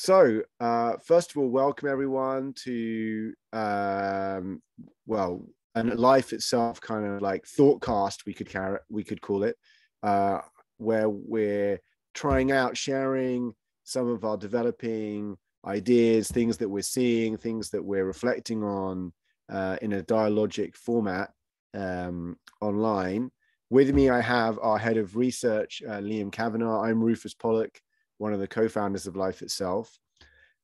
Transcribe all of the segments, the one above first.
So, uh, first of all, welcome everyone to, um, well, and life itself, kind of like thoughtcast, we could we could call it, uh, where we're trying out, sharing some of our developing ideas, things that we're seeing, things that we're reflecting on uh, in a dialogic format um, online. With me, I have our head of research, uh, Liam Kavanagh. I'm Rufus Pollock, one of the co founders of Life Itself.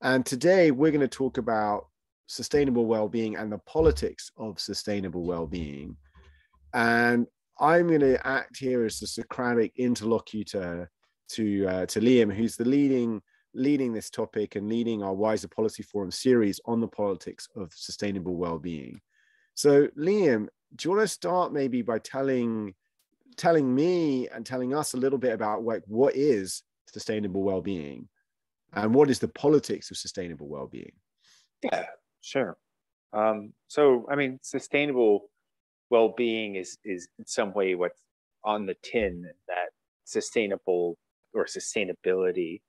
And today we're going to talk about sustainable well-being and the politics of sustainable well-being and i'm going to act here as the socratic interlocutor to uh, to liam who's the leading leading this topic and leading our wiser policy forum series on the politics of sustainable well-being so liam do you want to start maybe by telling telling me and telling us a little bit about like what is sustainable well-being and what is the politics of sustainable well-being yeah Sure. Um, so, I mean, sustainable well-being is is in some way what's on the tin. That sustainable or sustainability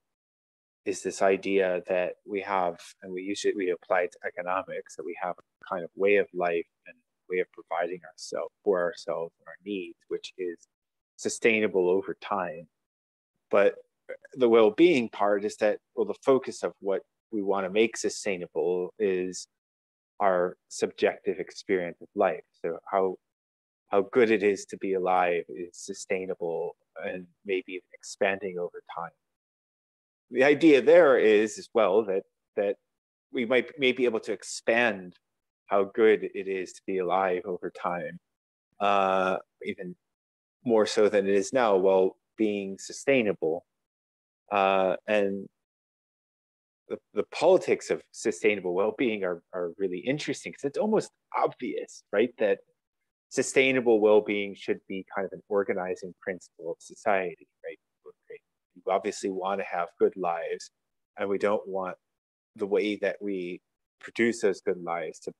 is this idea that we have, and we usually we apply it to economics, that we have a kind of way of life and way of providing ourselves for ourselves and our needs, which is sustainable over time. But the well-being part is that well, the focus of what we want to make sustainable is our subjective experience of life. So how how good it is to be alive is sustainable and maybe even expanding over time. The idea there is as well that that we might may be able to expand how good it is to be alive over time, uh, even more so than it is now, while being sustainable. Uh, and the, the politics of sustainable well-being are, are really interesting because it's almost obvious right that sustainable well-being should be kind of an organizing principle of society right? We obviously want to have good lives and we don't want the way that we produce those good lives to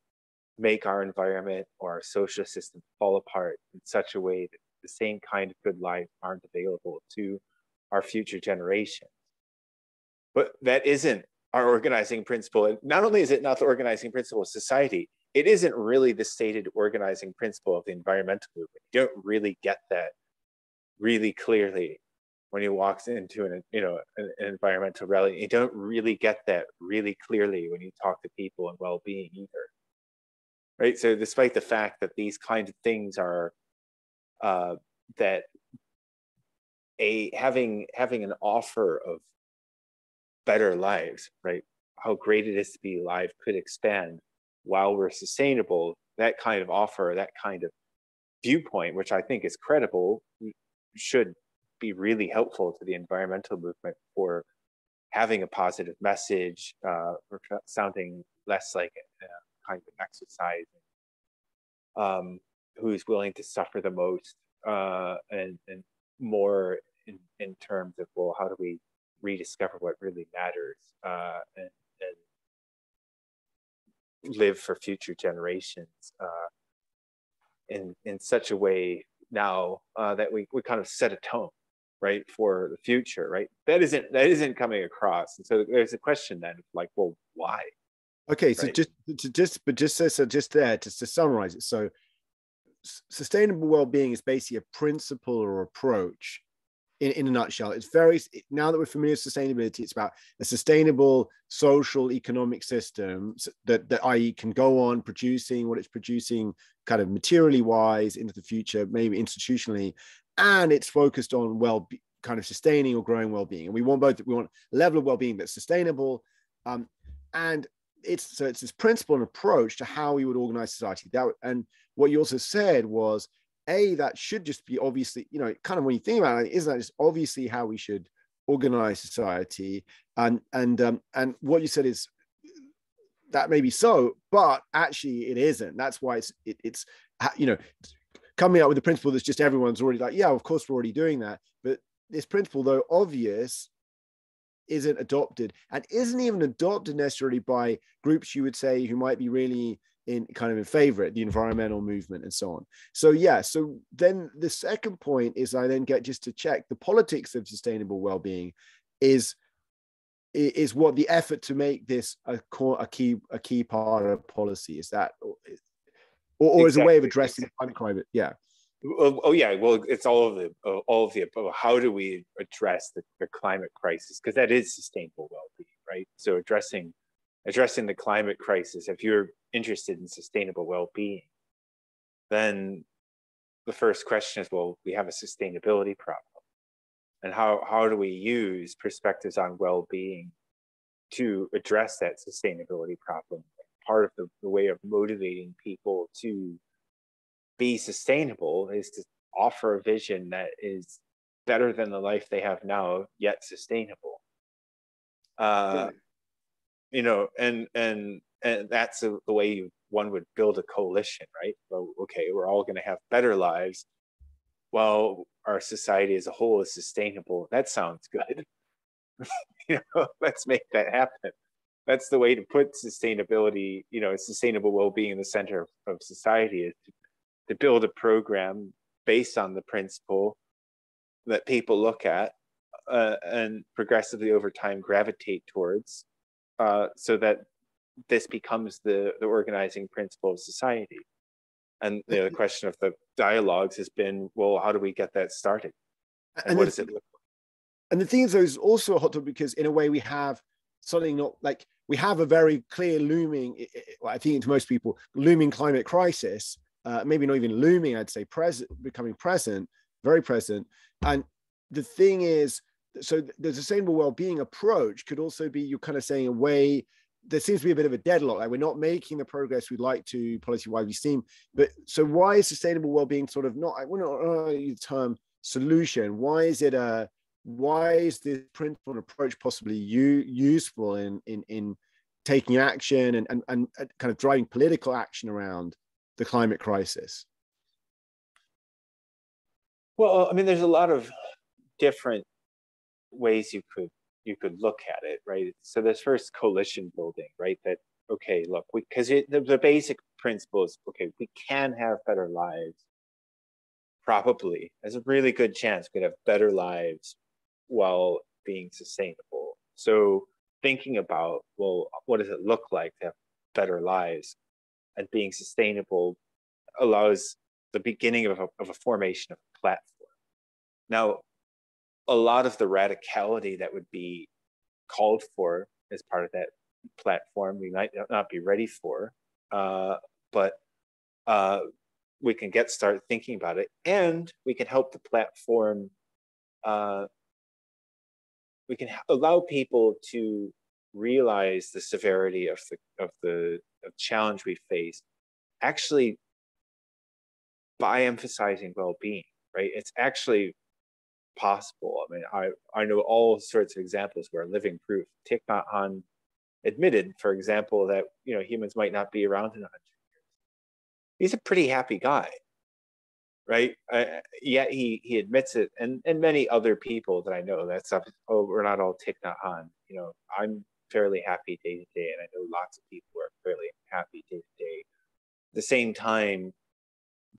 make our environment or our social system fall apart in such a way that the same kind of good life aren't available to our future generations but that isn't our organizing principle. And not only is it not the organizing principle of society, it isn't really the stated organizing principle of the environmental movement. You don't really get that really clearly when you walk into an you know an, an environmental rally. You don't really get that really clearly when you talk to people and well-being either. Right. So despite the fact that these kinds of things are uh, that a having having an offer of better lives, right? How great it is to be alive could expand while we're sustainable. That kind of offer, that kind of viewpoint, which I think is credible, should be really helpful to the environmental movement for having a positive message, uh, for sounding less like a, a kind of exercise. Um, who's willing to suffer the most, uh, and, and more in, in terms of well, how do we rediscover what really matters uh, and, and, live for future generations uh, in in such a way now uh, that we, we kind of set a tone right for the future right? That isn't that isn't coming across. And so there's a question then like well why? Okay so right? just to just but just so just there just to summarize it. So sustainable well-being is basically a principle or approach in, in a nutshell. It's very, now that we're familiar with sustainability, it's about a sustainable social economic system that, that i.e. can go on producing what it's producing kind of materially wise into the future, maybe institutionally, and it's focused on well, kind of sustaining or growing well-being. And we want both, we want a level of well-being that's sustainable. Um, and it's, so it's this principle and approach to how we would organize society. That, and what you also said was a that should just be obviously you know kind of when you think about it isn't that just obviously how we should organize society? And and um, and what you said is that may be so but actually it isn't. That's why it's it, it's you know coming up with a principle that's just everyone's already like yeah of course we're already doing that. But this principle though obvious isn't adopted and isn't even adopted necessarily by groups you would say who might be really in kind of in favor of the environmental movement and so on so yeah so then the second point is i then get just to check the politics of sustainable well-being is is what the effort to make this a core, a key, a key part of policy is that, or, or exactly. as a way of addressing climate climate. Yeah. Oh, oh, yeah. Well, it's all of the all of the above. How do we address the, the climate crisis? Because that is sustainable well-being, right? So addressing addressing the climate crisis. If you're interested in sustainable well-being, then the first question is, well, we have a sustainability problem. And how, how do we use perspectives on well-being to address that sustainability problem? Part of the, the way of motivating people to be sustainable is to offer a vision that is better than the life they have now yet sustainable. Uh, you know and and and that's a, the way you, one would build a coalition right well okay we're all going to have better lives well our society as a whole is sustainable. That sounds good. you know, let's make that happen. That's the way to put sustainability, you know, sustainable well-being in the center of, of society is to, to build a program based on the principle that people look at uh, and progressively over time gravitate towards uh, so that this becomes the, the organizing principle of society. And you know, the question of the dialogues has been, well, how do we get that started? And, and what does it look like? And the thing is, there's also a hot topic because in a way we have something not like we have a very clear looming, well, I think to most people, looming climate crisis, uh, maybe not even looming, I'd say present, becoming present, very present. And the thing is, so the sustainable well-being approach could also be you're kind of saying a way there seems to be a bit of a deadlock. Like we're not making the progress we'd like to policy-wise we seem. But so why is sustainable well-being sort of not? I want to use the term solution. Why is it a? Why is this principle approach possibly u- useful in in in taking action and, and and uh, kind of driving political action around the climate crisis? Well, I mean, there's a lot of different ways you could you could look at it, right? So this first coalition building, right? That okay, look, because the, the basic principle is okay, we can have better lives. Probably, there's a really good chance we could have better lives while being sustainable. So thinking about well, what does it look like to have better lives, and being sustainable allows the beginning of a, of a formation of a platform. Now, a lot of the radicality that would be called for as part of that platform we might not be ready for uh, but uh, we can get started thinking about it and we can help the platform uh, we can allow people to realize the severity of the of the of challenge we face actually by emphasizing well-being right? It's actually possible. I mean, I, I know all sorts of examples where living proof. Thich Nhat Hanh admitted, for example, that you know humans might not be around in a hundred years. He's a pretty happy guy, right? Uh, yet he he admits it, and and many other people that I know. That's up. Oh, we're not all Thich Nhat Hanh. You know, I'm fairly happy day to day, and I know lots of people are fairly happy day to day. At the same time,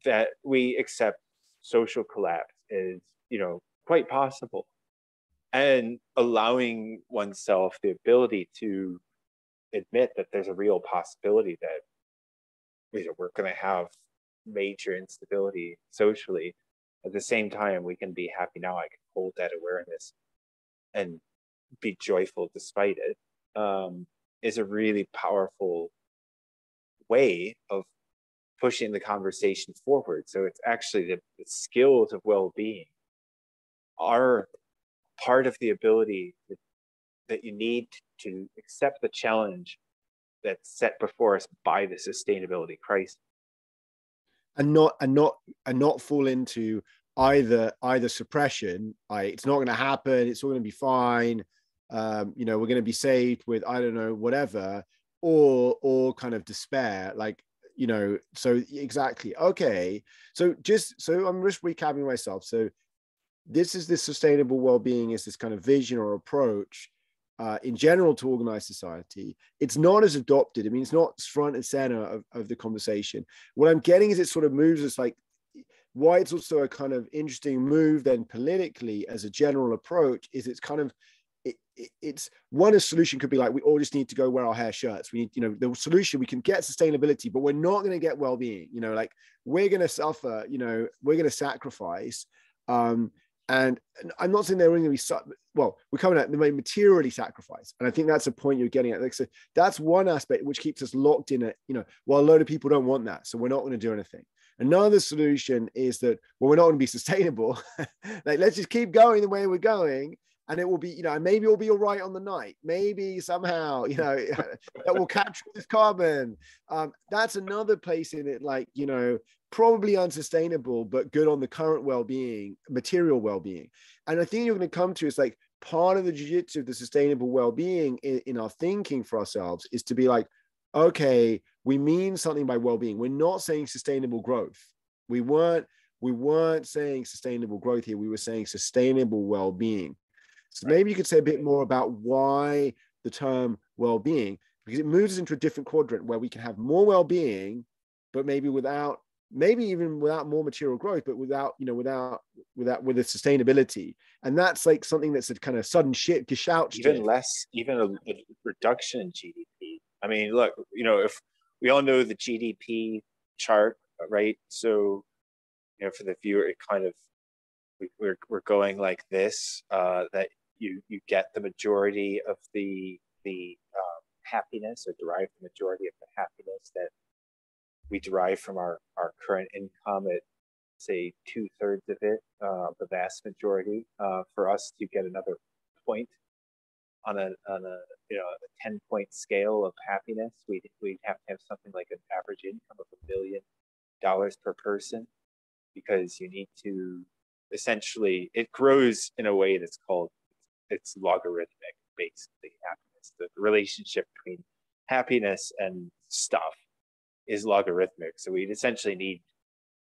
that we accept social collapse is you know quite possible. And allowing oneself the ability to admit that there's a real possibility that you know, we're going to have major instability socially. At the same time, we can be happy now. I can hold that awareness and be joyful despite it. Um, is a really powerful way of pushing the conversation forward. So it's actually the, the skills of well-being are part of the ability that, that you need to accept the challenge that's set before us by the sustainability crisis and not and not and not fall into either either suppression I, it's not going to happen it's all going to be fine um, you know we're going to be saved with i don't know whatever or or kind of despair like you know so exactly okay. So just so i'm just recapping myself. So this is this sustainable well-being is this kind of vision or approach uh, in general to organized society. It's not as adopted. I mean it's not front and center of, of the conversation. What i'm getting is it sort of moves us like why it's also a kind of interesting move then politically as a general approach is it's kind of it, it's one a solution could be like we all just need to go wear our hair shirts. We need you know the solution we can get sustainability but we're not going to get well-being. You know like we're going to suffer you know we're going to sacrifice um and i'm not saying they're going to be well we're coming at the materially sacrifice. And i think that's a point you're getting at. Like so that's one aspect which keeps us locked in it you know while a load of people don't want that so we're not going to do anything. Another solution is that well we're not going to be sustainable. Like let's just keep going the way we're going and it will be, you know, maybe it'll be all right on the night. Maybe somehow, you know, that will capture this carbon. Um, that's another place in it, like, you know, probably unsustainable, but good on the current well-being, material well-being. And I think you're going to come to is like part of the jiu-jitsu of the sustainable well-being in, in our thinking for ourselves is to be like, okay, we mean something by well-being. We're not saying sustainable growth. We weren't we weren't saying sustainable growth here. We were saying sustainable well-being so maybe you could say a bit more about why the term well-being, because it moves us into a different quadrant where we can have more well-being, but maybe without maybe even without more material growth, but without, you know, without without with a sustainability. And that's like something that's a kind of sudden shit gestalt. Even less, even a, a reduction in GDP. I mean, look, you know, if we all know the GDP chart, right? So, you know, for the viewer, it kind of we're we're going like this. Uh, that you you get the majority of the the um, happiness or derive the majority of the happiness that we derive from our our current income at say two thirds of it, uh, the vast majority, uh, for us to get another point on a on a you know a ten point scale of happiness, we'd we'd have to have something like an average income of a million dollars per person, because you need to essentially it grows in a way that's called it's logarithmic basically happiness. The relationship between happiness and stuff is logarithmic. So we'd essentially need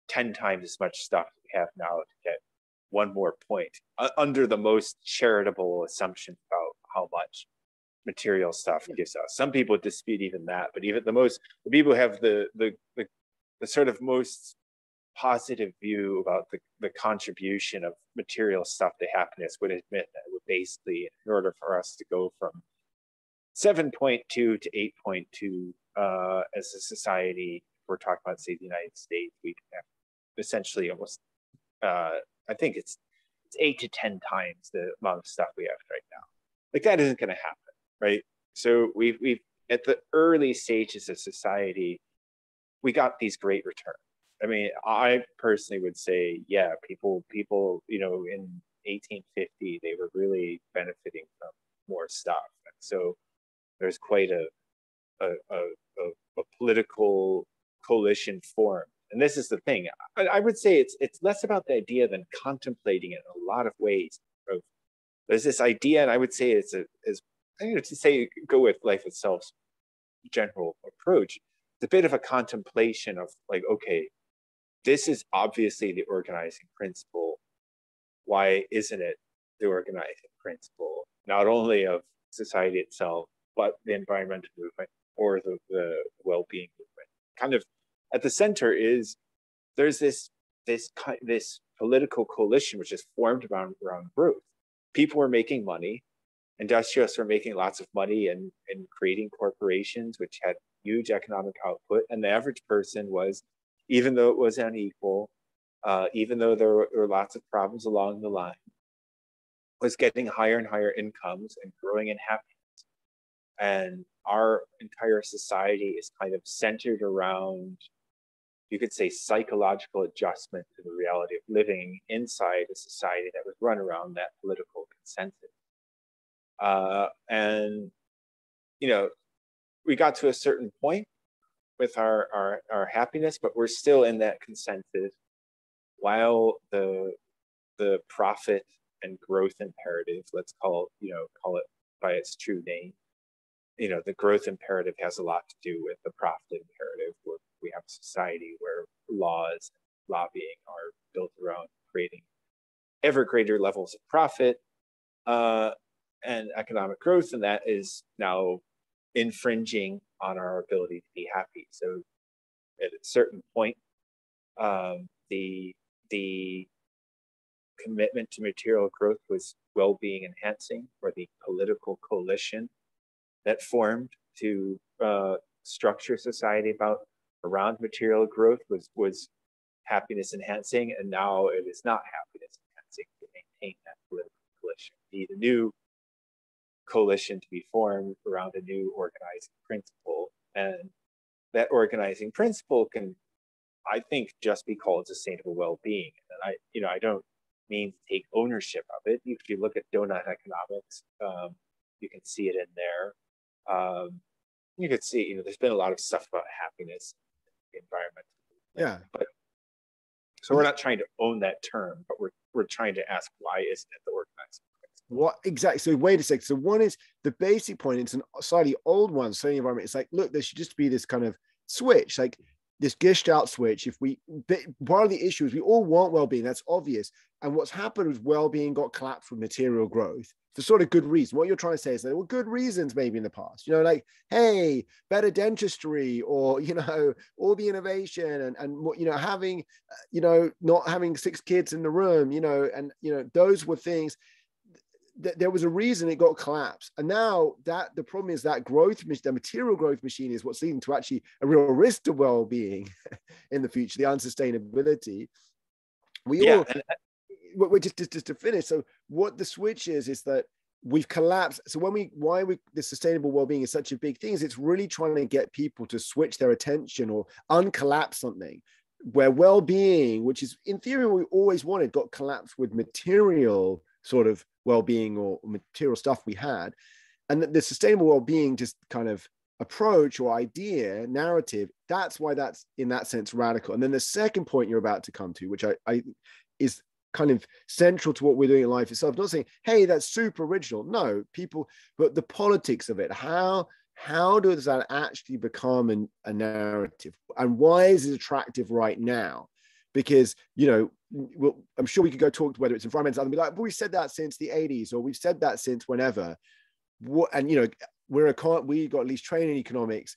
10 times as much stuff as we have now to get one more point uh, under the most charitable assumption about how much material stuff gives us. Some people dispute even that but even the most the people have the the, the, the sort of most positive view about the, the contribution of material stuff to happiness would admit that would basically, in order for us to go from 7.2 to 8.2 uh, as a society, we're talking about, say, the United States, we have essentially almost, uh, I think it's, it's eight to 10 times the amount of stuff we have right now. Like that isn't going to happen, right? So we've, we've, at the early stages of society, we got these great returns I mean, I personally would say, yeah, people, people, you know, in 1850, they were really benefiting from more stuff. And so there's quite a, a, a, a, political coalition formed. And this is the thing. I, I, would say it's it's less about the idea than contemplating it in a lot of ways. There's this idea, and I would say it's a is I know to say go with life itself's general approach. It's a bit of a contemplation of like, okay, this is obviously the organizing principle. Why isn't it the organizing principle, not only of society itself, but the environmental movement or the, the well-being movement? Kind of at the center is there's this this this political coalition which is formed around around growth. People were making money, industrialists were making lots of money and, and creating corporations which had huge economic output, and the average person was even though it was unequal, uh, even though there were, were lots of problems along the line, was getting higher and higher incomes and growing in happiness. And our entire society is kind of centered around, you could say, psychological adjustment to the reality of living inside a society that was run around that political consensus. Uh, and, you know, we got to a certain point with our, our, our happiness, but we're still in that consensus while the the profit and growth imperative, let's call you know, call it by its true name. You know, the growth imperative has a lot to do with the profit imperative, where we have a society where laws lobbying are built around creating ever greater levels of profit uh, and economic growth, and that is now infringing on our ability to be happy. So at a certain point, um, the the commitment to material growth was well-being enhancing or the political coalition that formed to uh, structure society about around material growth was was happiness enhancing, and now it is not happiness enhancing to maintain that political coalition. Need a new coalition to be formed around a new organizing principle, and that organizing principle can, I think, just be called sustainable well-being. And I, you know, I don't mean to take ownership of it. If you look at doughnut economics, um, you can see it in there. Um, you could see, you know, there's been a lot of stuff about happiness, environment. Yeah. But so we're not trying to own that term, but we're we're trying to ask why isn't it the organizing what exactly? So wait a second. So one is the basic point. It's an slightly old one. So the environment. It's like, look, there should just be this kind of switch, like this gestalt switch. If we, part of the issue is we all want well-being. That's obvious. And what's happened is well-being got collapsed with material growth for sort of good reason. What you're trying to say is there were good reasons maybe in the past, you know, like, hey, better dentistry or, you know, all the innovation and, and you know, having, uh, you know, not having six kids in the room, you know, and, you know, those were things th- there was a reason it got collapsed. And now that the problem is that growth, the material growth machine is what's leading to actually a real risk to well-being in the future, the unsustainability. We yeah, all, and, uh, we're just, just, just to finish. So what the switch is, is that we've collapsed. So when we, why we, the sustainable well-being is such a big thing is it's really trying to get people to switch their attention or uncollapse something where well-being, which is in theory we always wanted, got collapsed with material sort of well-being or material stuff we had. And the sustainable well-being just kind of approach or idea narrative that's why that's in that sense radical. And then the second point you're about to come to which i, I is kind of central to what we're doing in life itself not saying hey that's super original. No people but the politics of it. How how does that actually become an, a narrative? And why is it attractive right now because you know well, I'm sure we could go talk to whether it's environmental and be like, well, we've said that since the 80s or we've said that since whenever. What and you know, we're a we got at least training economics.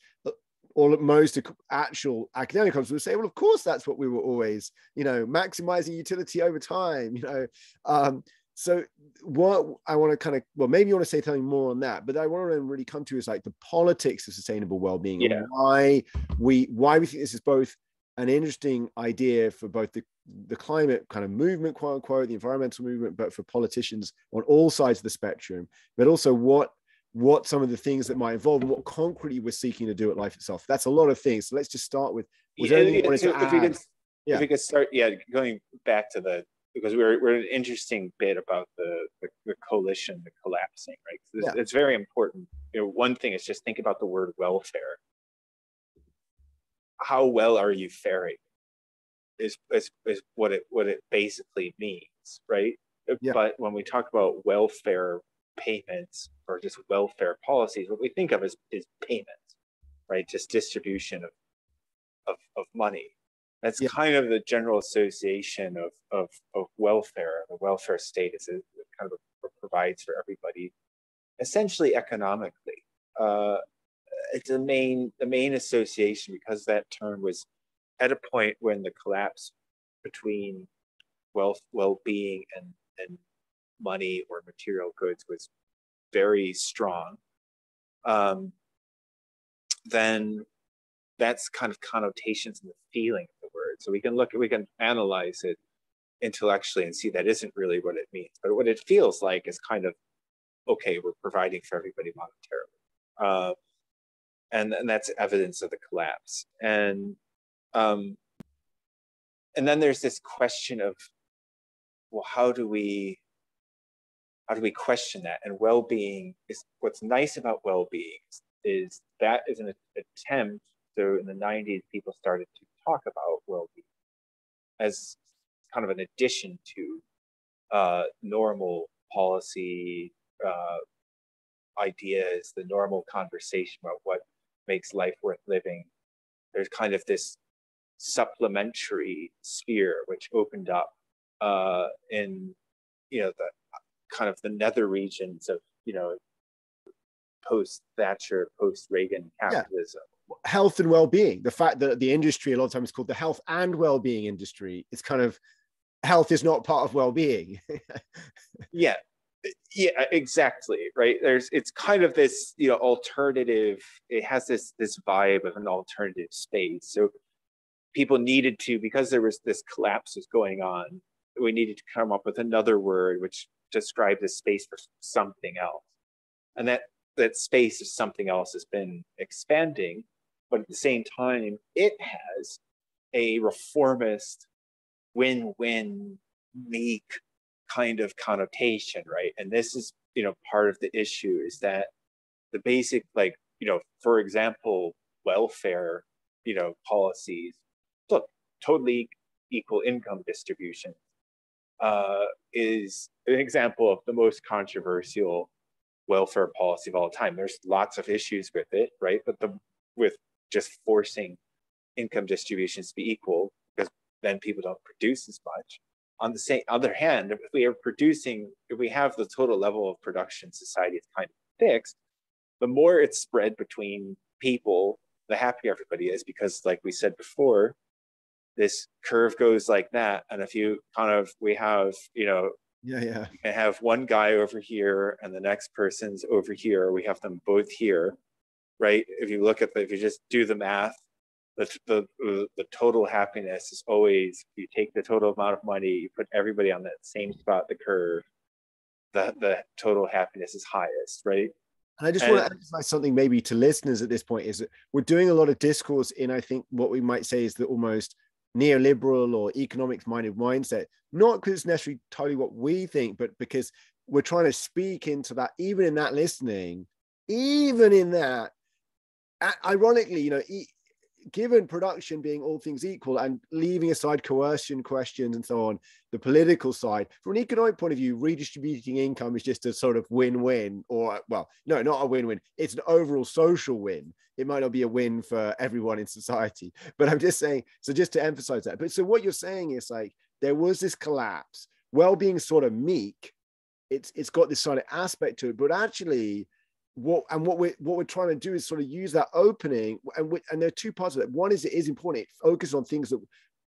Or most actual academic economists would say, well, of course, that's what we were always, you know, maximizing utility over time, you know. Um, so what I want to kind of well, maybe you want to say something more on that, but I want to really come to is like the politics of sustainable well-being yeah. and why we why we think this is both an interesting idea for both the, the climate kind of movement, quote unquote, the environmental movement, but for politicians on all sides of the spectrum, but also what what some of the things that might involve and what concretely we're seeking to do at life itself. That's a lot of things. So let's just start with was yeah, anything you to if We could, yeah. If we could start, yeah, going back to the because we're we're an interesting bit about the the, the coalition, the collapsing, right? It's, yeah. it's very important. You know, one thing is just think about the word welfare how well are you faring is, is, is what it what it basically means, right? Yeah. But when we talk about welfare payments or just welfare policies, what we think of is, is payments, right? Just distribution of of, of money. That's yeah. kind of the general association of, of, of welfare. The welfare state is kind of a, provides for everybody, essentially economically. Uh, it's a main the main association because that term was at a point when the collapse between wealth well-being and and money or material goods was very strong. Um, then that's kind of connotations and the feeling of the word. So we can look at we can analyze it intellectually and see that isn't really what it means but what it feels like is kind of okay we're providing for everybody monetarily. Uh, and, and that's evidence of the collapse. And um, and then there's this question of, well, how do we how do we question that? And well-being is what's nice about well-being is that is an attempt. So in the 90s, people started to talk about well-being as kind of an addition to uh, normal policy uh, ideas, the normal conversation about what makes life worth living. There's kind of this supplementary sphere which opened up uh, in you know the kind of the nether regions of you know post Thatcher, post Reagan capitalism. Yeah. Health and well-being. The fact that the industry a lot of times is called the health and well-being industry. It's kind of health is not part of well-being. yeah, yeah exactly right? There's it's kind of this you know alternative it has this this vibe of an alternative space. So people needed to because there was this collapse was going on we needed to come up with another word which described the space for something else. And that that space of something else has been expanding but at the same time it has a reformist win-win meek kind of connotation, right? And this is, you know, part of the issue is that the basic, like, you know, for example, welfare, you know, policies, look, totally equal income distribution uh, is an example of the most controversial welfare policy of all time. There's lots of issues with it, right? But the with just forcing income distributions to be equal, because then people don't produce as much on the same other hand, if we are producing, if we have the total level of production society is kind of fixed, the more it's spread between people, the happier everybody is. Because, like we said before, this curve goes like that. And if you kind of, we have, you know, yeah, yeah, can have one guy over here and the next person's over here. We have them both here, right? If you look at the, if you just do the math, the, the, uh, the total happiness is always you take the total amount of money you put everybody on that same spot the curve the the total happiness is highest right? And I just and, want to emphasize something maybe to listeners at this point is that we're doing a lot of discourse in, I think, what we might say is the almost neoliberal or economics minded mindset, not because it's necessarily totally what we think, but because we're trying to speak into that, even in that listening, even in that, ironically, you know, given production being all things equal and leaving aside coercion questions and so on, the political side, from an economic point of view, redistributing income is just a sort of win win, or, well, no, not a win win. It's an overall social win. It might not be a win for everyone in society, but I'm just saying, so just to emphasize that. But so what you're saying is like, there was this collapse, well being sort of meek. It's, it's got this sort of aspect to it, but actually, what and what we're what we're trying to do is sort of use that opening and we, and there are two parts of it. One is it is important. It focuses on things that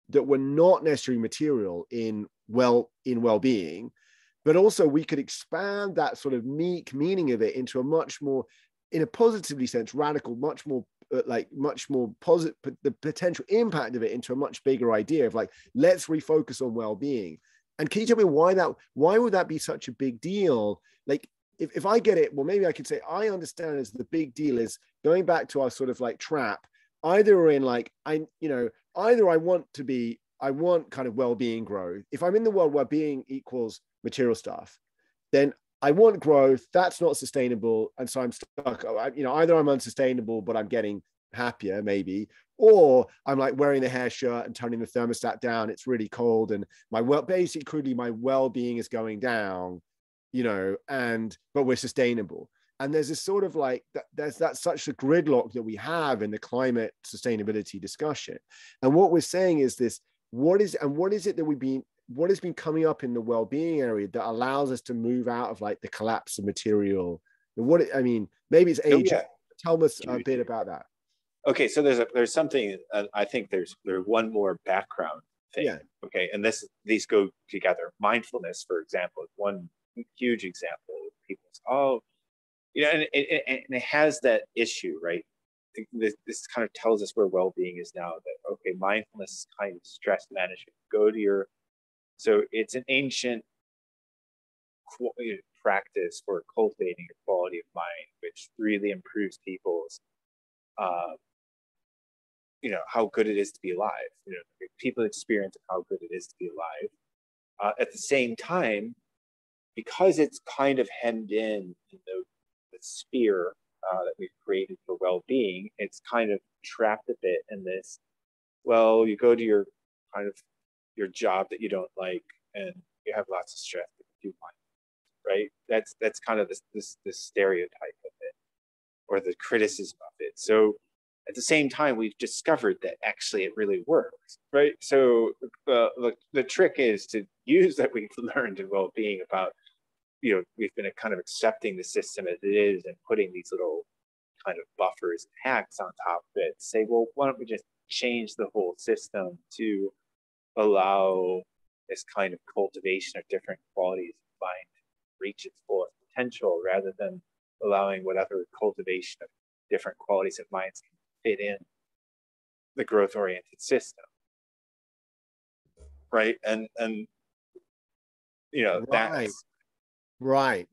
that were not necessarily material in well in well-being but also we could expand that sort of meek meaning of it into a much more in a positively sense radical much more uh, like much more positive the potential impact of it into a much bigger idea of like let's refocus on well-being. And can you tell me why that why would that be such a big deal? Like if, if I get it, well, maybe I could say I understand as the big deal is going back to our sort of like trap. Either we're in like I, you know, either I want to be, I want kind of well-being growth. If I'm in the world where being equals material stuff, then I want growth. That's not sustainable, and so I'm stuck. You know, either I'm unsustainable, but I'm getting happier, maybe, or I'm like wearing the hair shirt and turning the thermostat down. It's really cold, and my well, basically crudely, my well-being is going down you know, and but we're sustainable. And there's this sort of like that, there's that such a gridlock that we have in the climate sustainability discussion. And what we're saying is this: what is and what is it that we've been what has been coming up in the well-being area that allows us to move out of like the collapse of material? And what I mean, maybe it's age. Oh, yeah. Tell us a bit about that. Okay, so there's a there's something uh, I think there's there's one more background thing. Yeah. Okay, and this these go together. Mindfulness, for example, is one huge example. People, oh, you know, and, and, and it has that issue, right? This, this kind of tells us where well-being is now. That okay, mindfulness is kind of stress management. Go to your, so it's an ancient practice for cultivating your quality of mind, which really improves people's, uh, you know, how good it is to be alive. You know, people experience how good it is to be alive. Uh, at the same time, because it's kind of hemmed in in the, the sphere uh, that we've created for well-being, it's kind of trapped a bit in this. Well, you go to your kind of your job that you don't like, and you have lots of stress you mind, right? That's that's kind of this this this stereotype of it, or the criticism of it. So at the same time, we've discovered that actually it really works, right? So uh, the, the trick is to use that we've learned in well-being about, you know, we've been kind of accepting the system as it is and putting these little kind of buffers and hacks on top of it. Say, well, why don't we just change the whole system to allow this kind of cultivation of different qualities of mind reach its fullest potential rather than allowing whatever cultivation of different qualities of minds can fit in the growth oriented system right and and you know right. that's right.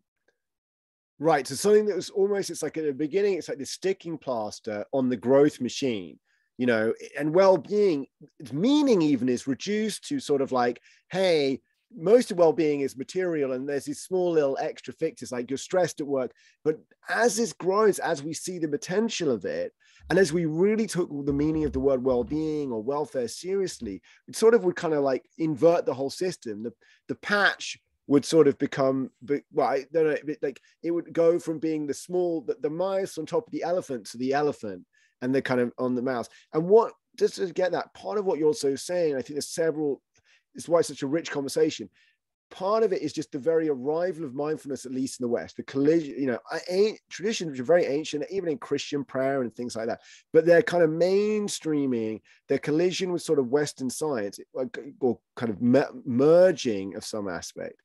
Right so something that was almost it's like at the beginning it's like the sticking plaster on the growth machine you know and well-being meaning even is reduced to sort of like hey most of well-being is material and there's these small little extra fixes like you're stressed at work. But as this grows as we see the potential of it and as we really took the meaning of the word well-being or welfare seriously it sort of would kind of like invert the whole system. The, the patch would sort of become well I don't know like it would go from being the small the, the mice on top of the elephant to the elephant and they're kind of on the mouse and what just to get that part of what you're also saying i think there's several it's why it's such a rich conversation. Part of it is just the very arrival of mindfulness, at least in the West, the collision, you know, traditions which are very ancient, even in Christian prayer and things like that. But they're kind of mainstreaming their collision with sort of Western science, or kind of merging of some aspect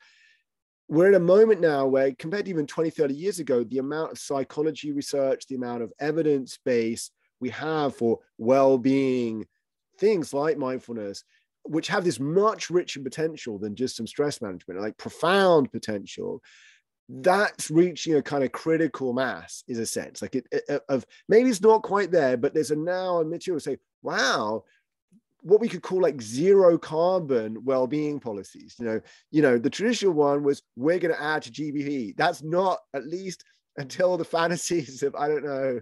we're in a moment now where compared to even 20 30 years ago the amount of psychology research the amount of evidence base we have for well-being things like mindfulness which have this much richer potential than just some stress management, like profound potential. That's reaching a kind of critical mass, is a sense like it, it, of maybe it's not quite there, but there's a now a material say, wow, what we could call like zero carbon well-being policies. You know, you know, the traditional one was we're going to add to GDP. That's not at least until the fantasies of I don't know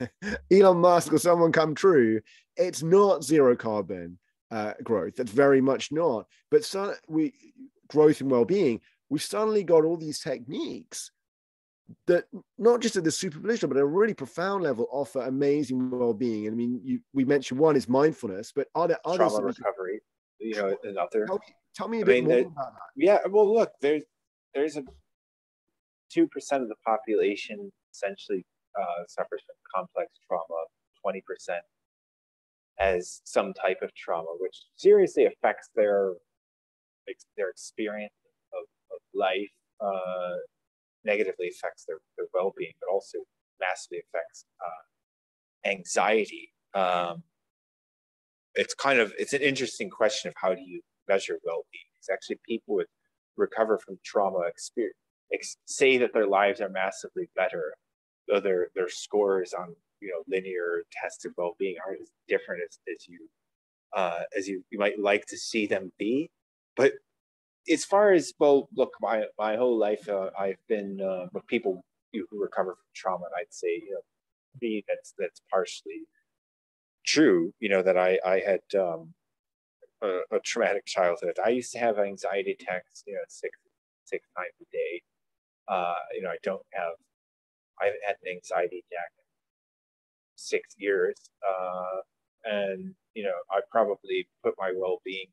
Elon Musk or someone come true. It's not zero carbon uh, growth. That's very much not. But so we growth and well-being. We've suddenly got all these techniques that not just at the superficial, but at a really profound level offer amazing well-being. And I mean, you, we mentioned one is mindfulness, but are there other Trauma recovery, you know, another. Tell me, tell me a I bit mean, more about that. Yeah, well, look, there's there's a two percent of the population essentially uh, suffers from complex trauma. Twenty percent as some type of trauma, which seriously affects their their experience of, of life, uh, negatively affects their, their well-being, but also massively affects uh, anxiety. Um, it's kind of it's an interesting question of how do you measure well-being. It's actually people with recover from trauma experience ex- say that their lives are massively better, though their their scores on you know linear tested well-being aren't as different as, as you uh, as you, you might like to see them be. But as far as well look my my whole life uh, i've been uh, with people who recover from trauma and i'd say you know me that's that's partially true you know that i i had um, a, a, traumatic childhood. I used to have anxiety attacks you know six six times a day. Uh, you know i don't have i haven't had an anxiety attack six years. Uh, and, you know, I probably put my well-being,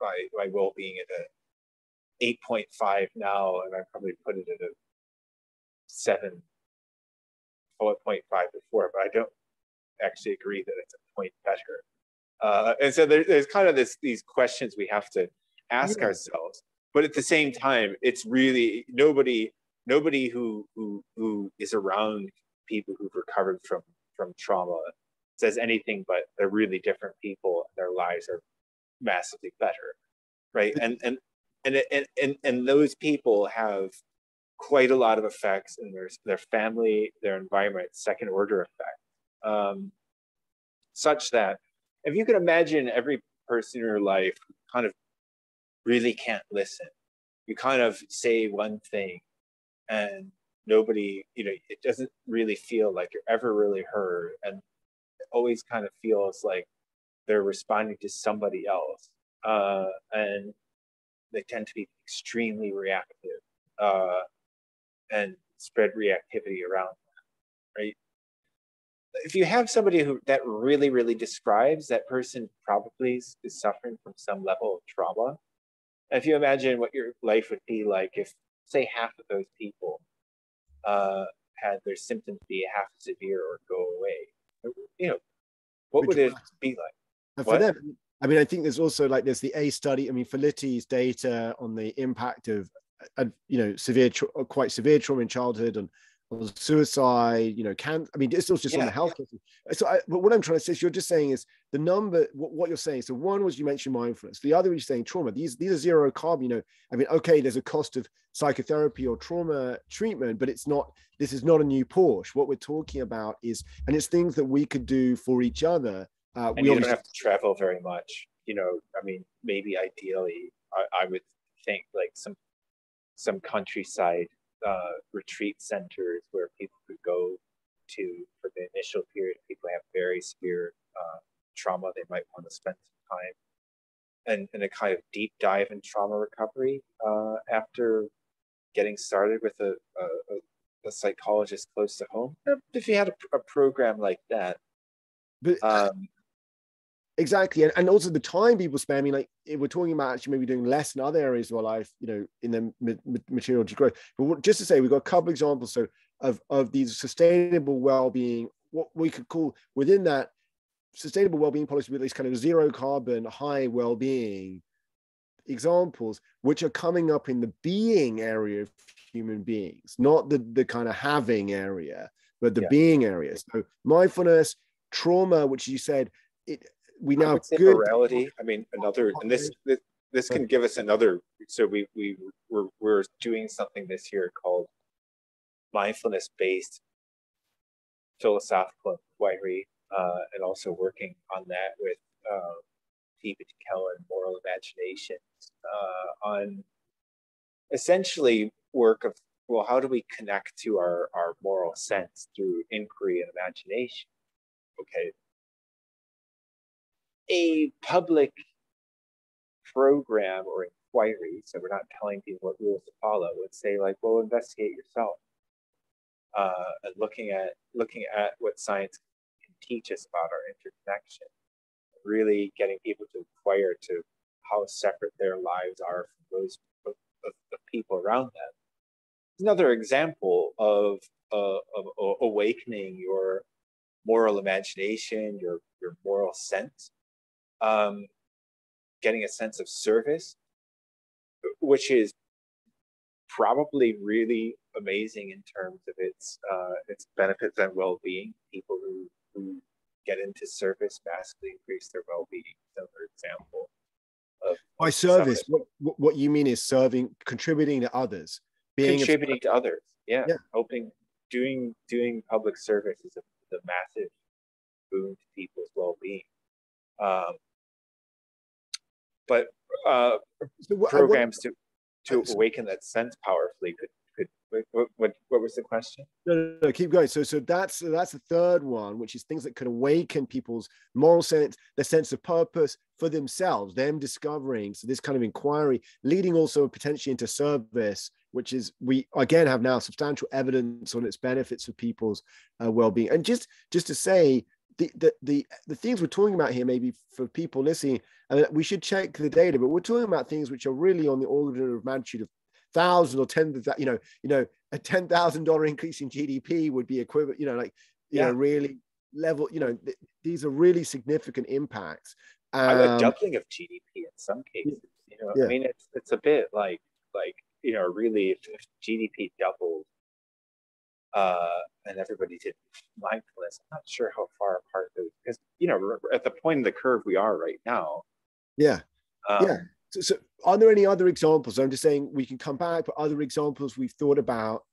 my, my well-being at a 8.5 now, and I probably put it at a seven, 4.5 before, but I don't actually agree that it's a point better. Uh, and so there, there's kind of this, these questions we have to ask yeah. ourselves. But at the same time, it's really nobody nobody who who who is around people who've recovered from from trauma. Says anything but they're really different people and their lives are massively better right? And and and and and, and those people have quite a lot of effects in their their family their environment second order effect um, such that if you can imagine every person in your life kind of really can't listen you kind of say one thing and nobody, you know, it doesn't really feel like you're ever really heard. And it always kind of feels like they're responding to somebody else. Uh, and they tend to be extremely reactive uh, and spread reactivity around right? If you have somebody who that really, really describes that person probably is, is suffering from some level of trauma. If you imagine what your life would be like if, say, half of those people uh, had their symptoms be half severe or go away? You know, what would it be like? And for them, I mean, I think there's also like there's the A study. I mean, Felitti's data on the impact of and you know severe quite severe trauma in childhood and suicide, you know, can I mean, it's still just yeah. on the health. So, I, but what I'm trying to say is, you're just saying is the number. What, what, you're saying. So, one was you mentioned mindfulness. The other is saying trauma. These these are zero carb. You know, I mean, okay, there's a cost of psychotherapy or trauma treatment, but it's not. This is not a new Porsche. What we're talking about is, and it's things that we could do for each other. Uh, and we don't have to travel very much. You know, I mean, maybe ideally, I, I would think like some some countryside uh, retreat centers where people could go to for the initial period. People have very severe uh, trauma. They might want to spend some time and, and a kind of deep dive in trauma recovery uh, after getting started with a, a, a, psychologist close to home. If you had a, a program like that. But um, exactly and, and also the time people spend i mean like we're talking about actually maybe doing less in other areas of our life you know in the ma- material growth but just to say we've got a couple examples so of of these sustainable well-being what we could call within that sustainable well-being policy with these kind of zero carbon high well-being examples which are coming up in the being area of human beings not the the kind of having area but the yeah. being area so mindfulness trauma which you said it we now have good morality. I mean, another, and this, this this can give us another. So we we we're, we're doing something this year called mindfulness based philosophical inquiry, uh, and also working on that with uh, Phoebe Tickell, moral imagination, uh, on essentially work of well, how do we connect to our our moral sense through inquiry and imagination? Okay, a public program or inquiry, so we're not telling people what rules to follow, would say like, well, investigate yourself. Uh, and looking at looking at what science can teach us about our interconnection, really getting people to inquire to how separate their lives are from those of, of, people around them. Another example of, uh, of awakening your moral imagination, your your moral sense, um, getting a sense of service, which is probably really amazing in terms of its uh, its benefits and well-being. People who, who get into service vastly increase their well-being. Another example of by service. What, what you mean is serving, contributing to others, being contributing to others. Yeah, yeah, helping, doing doing public service is a, a massive boon to people's well-being. Um, but uh, programs to to awaken that sense powerfully could could what, what, what was the question? No, no, no keep going. So so that's that's the third one which is things that could awaken people's moral sense their sense of purpose for themselves them discovering so this kind of inquiry leading also potentially into service which is we again have now substantial evidence on its benefits for people's uh, well-being. And just just to say the, the the the things we're talking about here maybe for people listening and we should check the data but we're talking about things which are really on the order of magnitude of thousands or tens of you know you know a ten thousand dollar increase in gdp would be equivalent you know like you yeah. know really level you know th- these are really significant impacts um, a doubling of gdp in some cases you know yeah. i mean it's it's a bit like like you know really if, if gdp doubled uh, and everybody did mindfulness. I'm not sure how far apart those because you know at the point of the curve we are right now. Yeah, um, yeah. So, so, are there any other examples? I'm just saying we can come back, but other examples we've thought about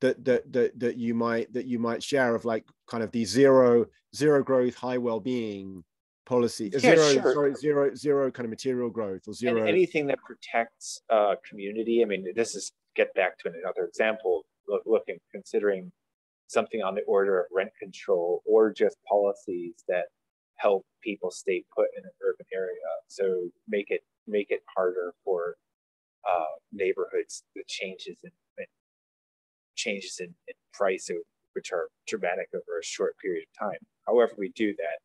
that that that that you might that you might share of like kind of the zero zero growth, high well being policy yeah, zero sure. sorry zero zero kind of material growth or zero and anything that protects uh community i mean this is get back to another example looking considering something on the order of rent control or just policies that help people stay put in an urban area. So make it make it harder for uh, neighborhoods the changes in, in changes in, in price which are dramatic over a short period of time. However, we do that.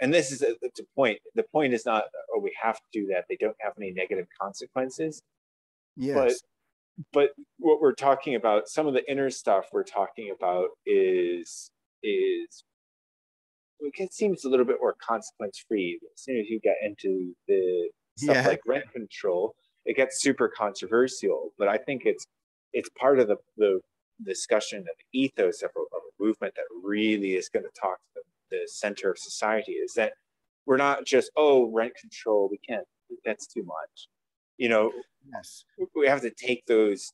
And this is a, the point. The point is not, oh, we have to do that. They don't have any negative consequences. Yes. But what we're talking about, some of the inner stuff we're talking about is is it seems a little bit more consequence free as soon as you get into the stuff yeah. like rent control. it gets super controversial, but I think it's it's part of the the discussion of the ethos of a, of a movement that really is going to talk to the, the center of society is that we're not just oh rent control we can't that's too much you know yes we have to take those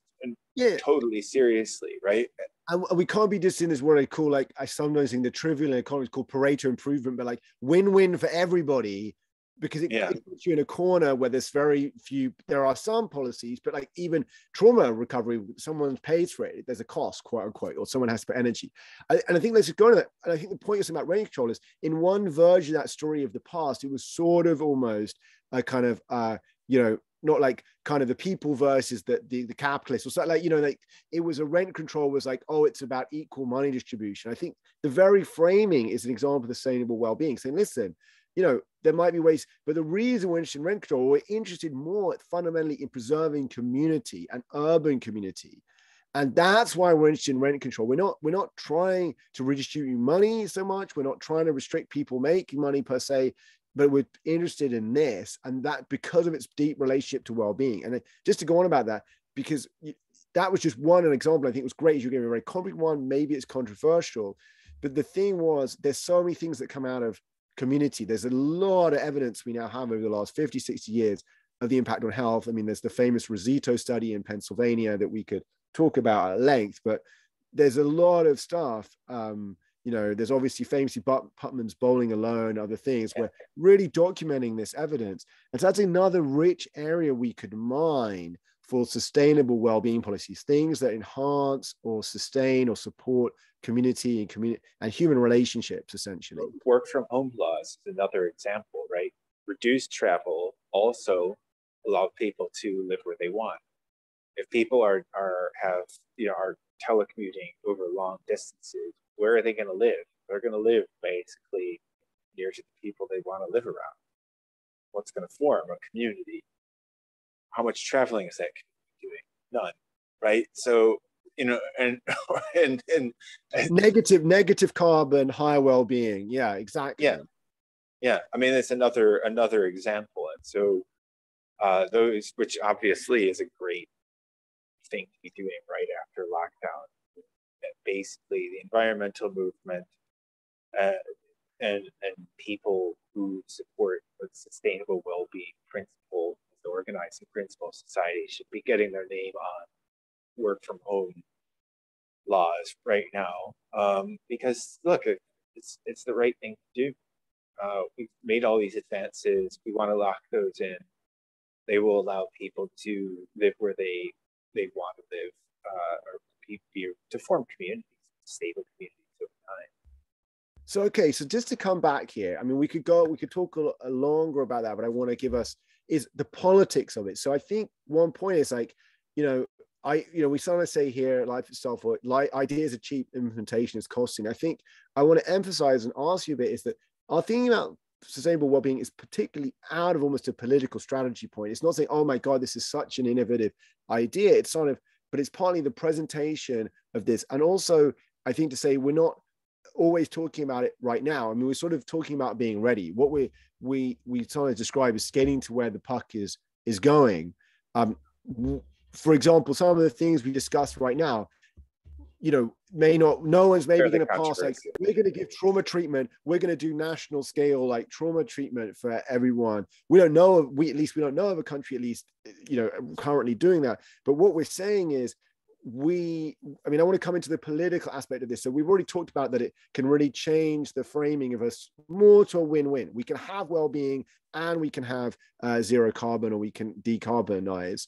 yeah. totally seriously right and we can't be just in this what I call like I sometimes think the trivial in economics called Pareto improvement, but like win-win for everybody because it, yeah. it, puts you in a corner where there's very few there are some policies but like even trauma recovery someone pays for it there's a cost quote unquote or someone has to put energy I, and i think let's just go to that and i think the point you're saying about rent control is in one version of that story of the past it was sort of almost a kind of uh you know not like kind of the people versus the the, the capitalists or something like you know like it was a rent control was like oh it's about equal money distribution i think the very framing is an example of sustainable well-being saying listen you know, there might be ways, but the reason we're interested in rent control, we're interested more fundamentally in preserving community and urban community. And that's why we're interested in rent control. We're not, we're not trying to redistribute money so much. We're not trying to restrict people making money per se, but we're interested in this. And that because of its deep relationship to well-being. And just to go on about that, because that was just one an example. I think it was great. You gave a very concrete one. Maybe it's controversial, but the thing was, there's so many things that come out of community. There's a lot of evidence we now have over the last 50, 60 years of the impact on health. I mean, there's the famous Roseto study in Pennsylvania that we could talk about at length, but there's a lot of stuff. Um, you know, there's obviously famously Putnam's Bowling Alone, other things, where really documenting this evidence. And so that's another rich area we could mine for sustainable well-being policies, things that enhance or sustain or support community and community and human relationships, essentially. Work from home laws is another example, right? Reduced travel also allow people to live where they want. If people are are have you know are telecommuting over long distances, where are they going to live? They're going to live basically near to the people they want to live around. What's going to form a community how much traveling is that doing? None, right? So you know, and and and, and negative negative carbon, high well being. Yeah, exactly. Yeah, yeah. I mean, it's another another example, and so uh, those, which obviously is a great thing to be doing right after lockdown. Basically, the environmental movement uh, and and people who support the sustainable well-being principle the organizing principle of society should be getting their name on work from home laws right now um, because look it's it's the right thing to do. Uh, we've made all these advances. We want to lock those in. They will allow people to live where they they want to live uh, or be, to form communities stable communities over time so okay so just to come back here i mean we could go we could talk a, a longer about that but i want to give us is the politics of it. So I think one point is like, you know, I, you know, we sometimes say here, life itself, or like ideas are cheap, implementation is costing. I think I want to emphasize and ask you a bit is that our thinking about sustainable well-being is particularly out of almost a political strategy point. It's not saying, oh my God, this is such an innovative idea. It's sort of, but it's partly the presentation of this. And also, I think to say we're not always talking about it right now. I mean, we're sort of talking about being ready. What we we we sometimes describe as skating to where the puck is is going. Um, for example, some of the things we discussed right now, you know, may not. No one's maybe going to pass like we're going to give trauma treatment. We're going to do national scale like trauma treatment for everyone. We don't know. We at least we don't know of a country at least you know currently doing that. But what we're saying is we i mean i want to come into the political aspect of this so we've already talked about that it can really change the framing of us more to a win-win we can have well-being and we can have uh, zero carbon or we can decarbonize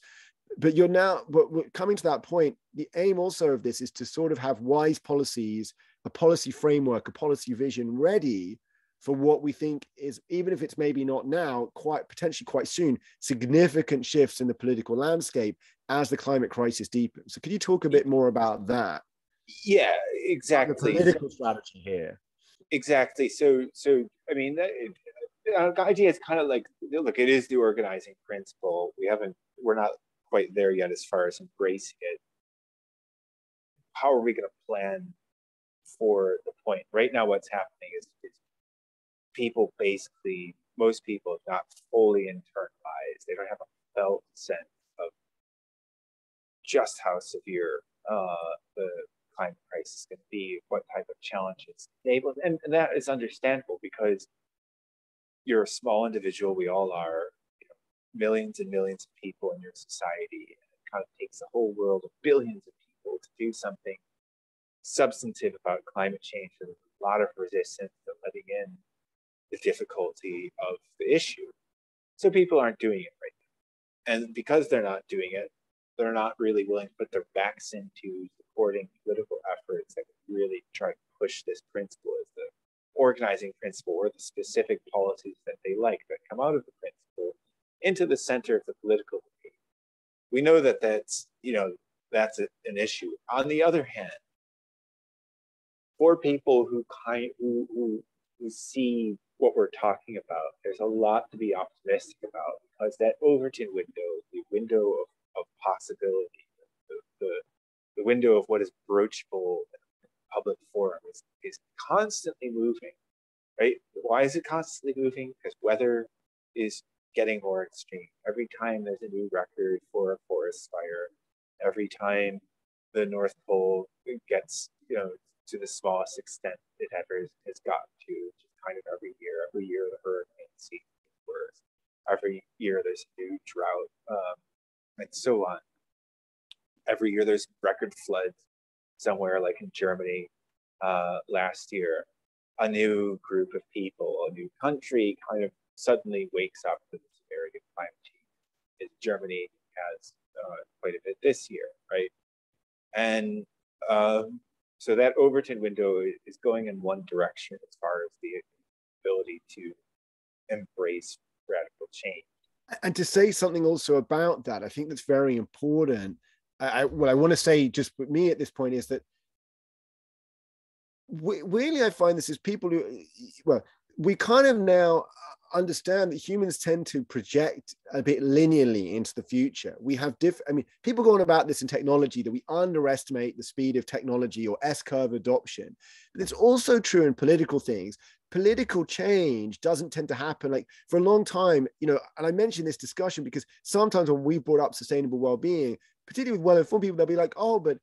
but you're now but coming to that point the aim also of this is to sort of have wise policies a policy framework a policy vision ready for what we think is even if it's maybe not now quite potentially quite soon significant shifts in the political landscape as the climate crisis deepens. So could you talk a bit more about that? Yeah, exactly. The political strategy here. Exactly. So, so I mean, the, the idea is kind of like, look, it is the organizing principle. We haven't, we're not quite there yet as far as embracing it. How are we going to plan for the point? Right now, what's happening is, is people basically, most people have not fully internalized. They don't have a felt sense of just how severe uh, the climate crisis is going to be, what type of challenges able, and, and that is understandable because you're a small individual. We all are, millions and millions of people in your society. And it kind of takes a whole world of billions of people to do something substantive about climate change. There's a lot of resistance to letting in the difficulty of the issue. So people aren't doing it right now. And because they're not doing it, they're not really willing to put their backs into supporting political efforts that really try to push this principle as the organizing principle or the specific policies that they like that come out of the principle into the center of the political debate. We know that that's, you know, that's a, an issue. On the other hand, for people who kind who, who who see what we're talking about, there's a lot to be optimistic about because that Overton window, the window of, of possibility, the, the, the window of what is broachable in public forum is, is constantly moving, right? Why is it constantly moving? Because weather is getting more extreme. Every time there's a new record for a forest fire, every time the North Pole gets, you know, to the smallest extent it ever has gotten to, just kind of every year. Every year the hurricane season gets worse. Every year there's a new drought, um, and so on. Every year there's record floods somewhere, like in Germany uh, last year. A new group of people, a new country, kind of suddenly wakes up to the severity of climate change. Germany has uh, quite a bit this year, right? And um, so that Overton window is going in one direction as far as the ability to embrace radical change. And to say something also about that, I think that's very important. I, what I want to say just with me at this point is that really I find this is people who, well, we kind of now understand that humans tend to project a bit linearly into the future. We have different, I mean, people go on about this in technology that we underestimate the speed of technology or S curve adoption. But it's also true in political things. Political change doesn't tend to happen like for a long time, you know, and I mentioned this discussion because sometimes when we brought up sustainable well-being, particularly with well-informed people, they'll be like, oh, but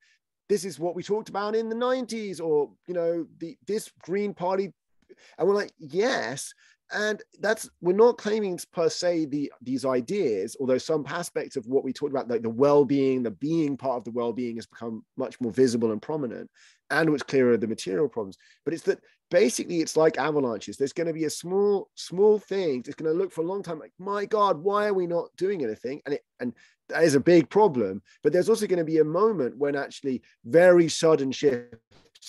this is what we talked about in the 90s, or you know, the this Green Party and we're like, yes, and that's we're not claiming per se the these ideas although some aspects of what we talked about like the well-being the being part of the well-being has become much more visible and prominent and what's clearer the material problems. But it's that basically it's like avalanches. There's going to be a small small thing it's going to look for a long time like my god why are we not doing anything? And it and that is a big problem. But there's also going to be a moment when actually very sudden shifts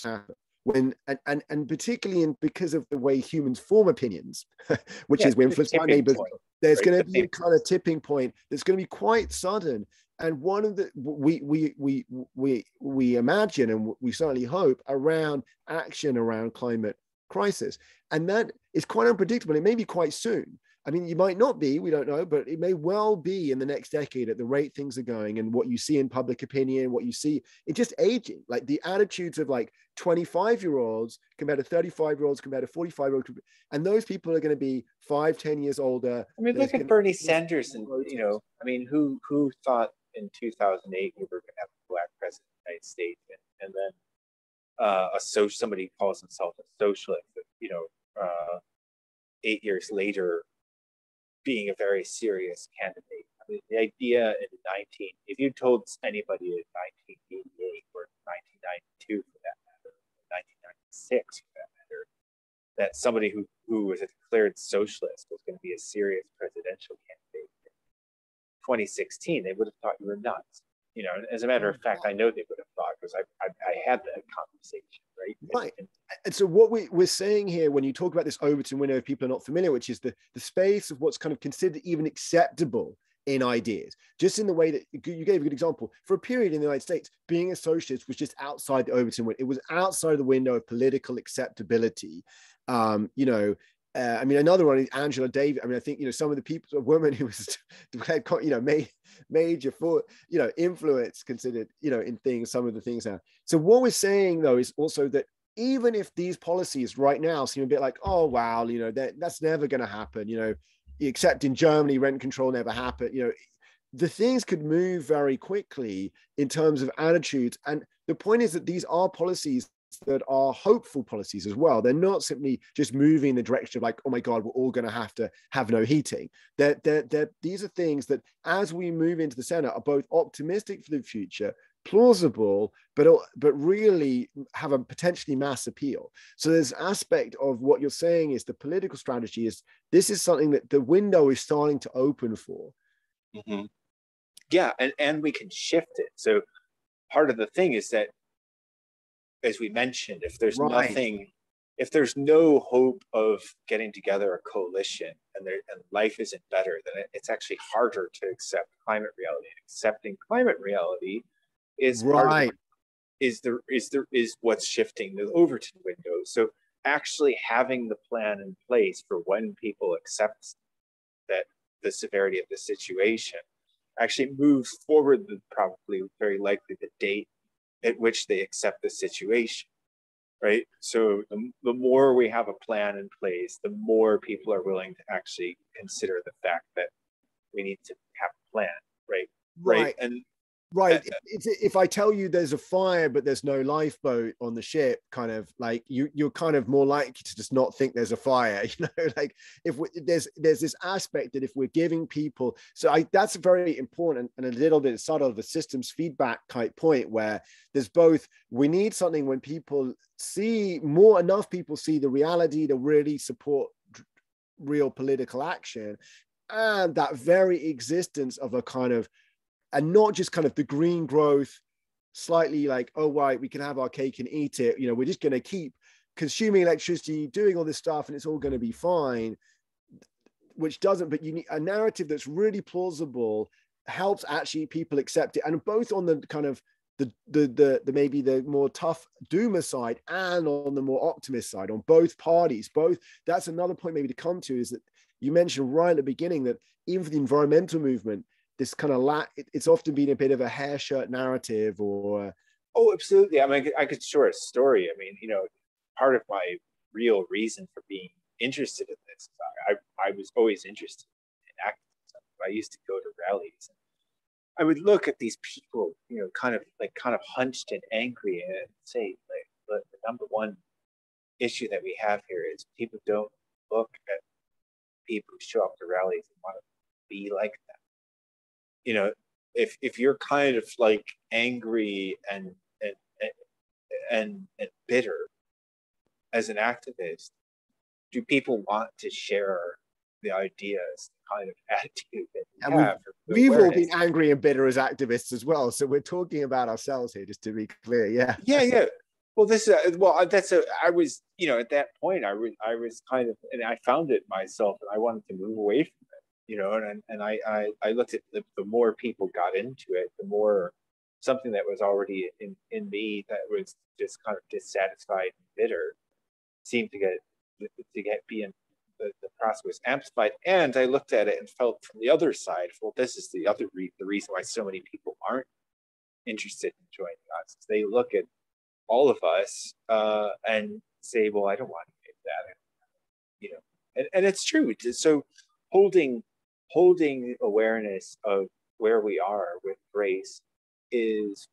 happen when and, and and particularly in because of the way humans form opinions which yeah, is we influence our neighbors point, there's right? going to be a kind of tipping point that's going to be quite sudden. And one of the we we we we we imagine and we certainly hope around action around climate crisis. And that is quite unpredictable. It may be quite soon I mean, you might not be, we don't know, but it may well be in the next decade at the rate things are going and what you see in public opinion, what you see, it's just aging. Like the attitudes of like 25 year olds compared to 35 year olds compared to 45 year olds. And those people are going to be five, 10 years older. I mean, look at Bernie Sanders and, you know, I mean, who, who thought in 2008 we were going to have a black president of the United States and, and then uh, a social, somebody calls himself a socialist, you know, uh, eight years later, being a very serious candidate. I mean, the idea in 19, if you told anybody in 1988 or 1992 for that matter, 1996 for that matter, that somebody who, who was a declared socialist was going to be a serious presidential candidate in 2016, they would have thought you were nuts. You know, as a matter of fact, I know they would have thought because I, I, I had that conversation right? Right. And, and so what we, we're saying here, when you talk about this Overton window, if people are not familiar, which is the, the space of what's kind of considered even acceptable in ideas, just in the way that you gave a good example. For a period in the United States, being a socialist was just outside the Overton window. It was outside the window of political acceptability. Um, you know, uh, I mean, another one is Angela Davis. I mean, I think you know some of the people, a woman who was declared, you know, made major for you know influence considered, you know, in things. Some of the things now. So what we're saying though is also that even if these policies right now seem a bit like, oh wow, you know, that that's never going to happen. You know, except in Germany, rent control never happened. You know, the things could move very quickly in terms of attitudes. And the point is that these are policies that are hopeful policies as well. They're not simply just moving in the direction of like, oh my God, we're all going to have to have no heating. They're, they're, they're, these are things that as we move into the center are both optimistic for the future, plausible, but, but really have a potentially mass appeal. So there's aspect of what you're saying is the political strategy is this is something that the window is starting to open for. Mm-hmm. Yeah, and, and we can shift it. So part of the thing is that as we mentioned, if there's right. nothing, if there's no hope of getting together a coalition and, there, and life isn't better, then it, it's actually harder to accept climate reality. And accepting climate reality is right. Of, is there is there is what's shifting the Overton window. So actually having the plan in place for when people accept that the severity of the situation actually moves forward the probably very likely the date at which they accept the situation right? So the, the more we have a plan in place the more people are willing to actually consider the fact that we need to have a plan right? Right, right. and right. If, if i tell you there's a fire but there's no lifeboat on the ship kind of like you you're kind of more likely to just not think there's a fire you know? Like if we, there's there's this aspect that if we're giving people so i that's very important and a little bit subtle of a systems feedback type point where there's both we need something when people see more enough people see the reality to really support real political action and that very existence of a kind of and not just kind of the green growth, slightly like, oh, right, we can have our cake and eat it. You know, we're just going to keep consuming electricity, doing all this stuff, and it's all going to be fine, which doesn't. But you need a narrative that's really plausible, helps actually people accept it, and both on the kind of the, the the the, maybe the more tough doomer side and on the more optimist side on both parties both that's another point maybe to come to is that you mentioned right at the beginning that even for the environmental movement this kind of la- it's often been a bit of a hair shirt narrative or oh absolutely. I mean i could share a story. I mean you know part of my real reason for being interested in this i, I was always interested in activism i used to go to rallies i would look at these people you know kind of like kind of hunched and angry and say like the, the number one issue that we have here is people don't look at people who show up to rallies and want to be like them you know, if if you're kind of like angry and and and, and bitter as an activist, do people want to share the ideas, the kind of attitude that you and have? We've, all been angry and bitter as activists as well. So we're talking about ourselves here, just to be clear. Yeah. Yeah, yeah. Well, this is uh, well. Uh, that's a. I was, you know, at that point, I was, I was kind of, and I found it myself, and I wanted to move away from you know, and, and I, I, I looked at the, the more people got into it, the more something that was already in, in me that was just kind of dissatisfied and bitter seemed to get to get being the, the process was amplified. And i looked at it and felt from the other side well this is the other re- the reason why so many people aren't interested in joining us they look at all of us uh, and say well i don't want to do that you know and, and it's true so holding holding awareness of where we are with grace is,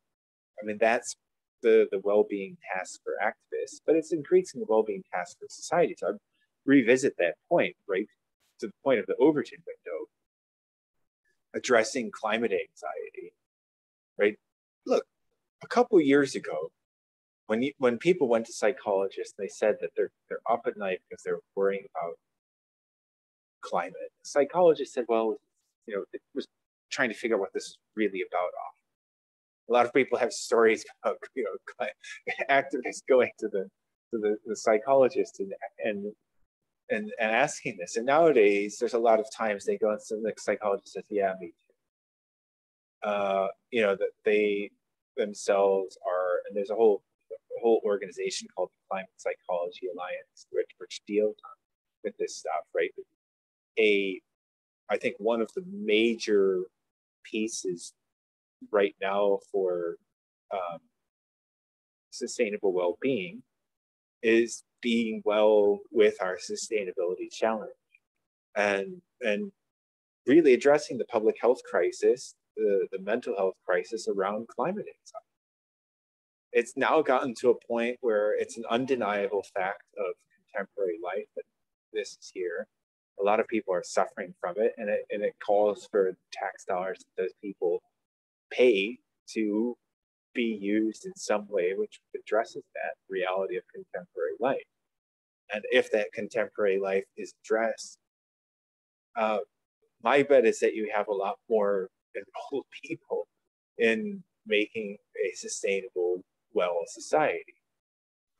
I mean, that's the, the well-being task for activists, but it's increasing the well-being task for society. So I revisit that point, right, to the point of the Overton window, addressing climate anxiety, right? Look, a couple years ago, when you, when people went to psychologists, they said that they're they're up at night because they're worrying about climate. The psychologist said, well, you know, it was trying to figure out what this is really about. A lot of people have stories about, you know, activists going to the to the, the psychologist and, and and and asking this. And nowadays, there's a lot of times they go and the psychologist says, "Yeah, me too." Uh, you know that they themselves are, and there's a whole a whole organization called the Climate Psychology Alliance, which which deals with this stuff, right? A I think one of the major pieces right now for um, sustainable well-being is being well with our sustainability challenge and and really addressing the public health crisis, the, the mental health crisis around climate anxiety. It's now gotten to a point where it's an undeniable fact of contemporary life that this is here. A lot of people are suffering from it, and it, and it calls for tax dollars that those people pay to be used in some way which addresses that reality of contemporary life. And if that contemporary life is addressed, uh, my bet is that you have a lot more enrolled people in making a sustainable, well society.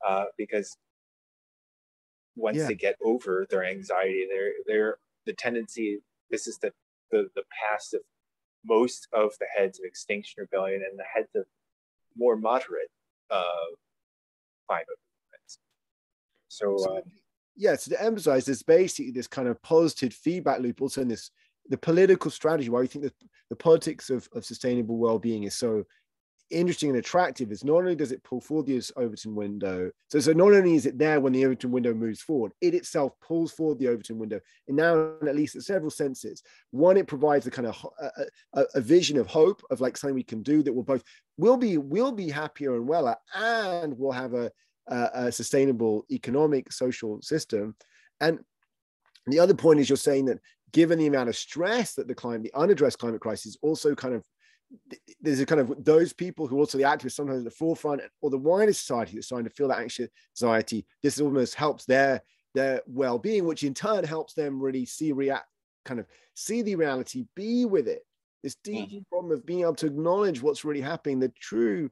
Uh, because once yeah. they get over their anxiety, their their the tendency this is the, the the past of most of the heads of Extinction Rebellion and the heads of more moderate uh, climate movements. So, so um, yeah, so to emphasize, there's basically this kind of positive feedback loop also in this the political strategy why we think that the politics of, of sustainable well-being is so interesting and attractive is not only does it pull forward the Overton window, so, so not only is it there when the Overton window moves forward, it itself pulls forward the Overton window, and now at least in several senses. One, it provides a kind of a, a, a, vision of hope of like something we can do that will both will be will be happier and weller, and we'll have a, a, a sustainable economic social system. And the other point is you're saying that given the amount of stress that the climate, the unaddressed climate crisis also kind of there's a kind of those people who are also the activists sometimes at the forefront or the wider society that's starting to feel that anxiety this almost helps their their well-being which in turn helps them really see react kind of see the reality be with it this deep mm-hmm. problem of being able to acknowledge what's really happening the true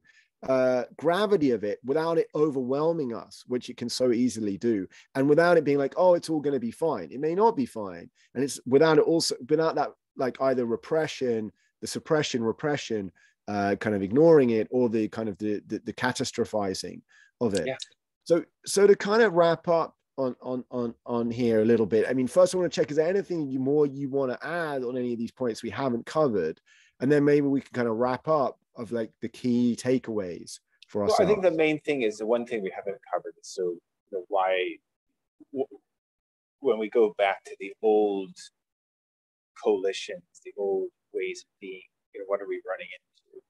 uh, gravity of it without it overwhelming us, which it can so easily do, and without it being like, oh, it's all going to be fine. It may not be fine, and it's without it also without that like either repression the suppression, repression, uh, kind of ignoring it, or the kind of the the, the catastrophizing of it. Yeah. So so to kind of wrap up on on on on here a little bit. I mean, first I want to check: is there anything you more you want to add on any of these points we haven't covered, and then maybe we can kind of wrap up of like the key takeaways for us. Well, I think the main thing is the one thing we haven't covered is so you know, why when we go back to the old coalitions, the old ways of being. You know, what are we running into?